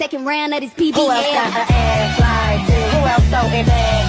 second round of this BBL. Who else got ass? Who else so bad?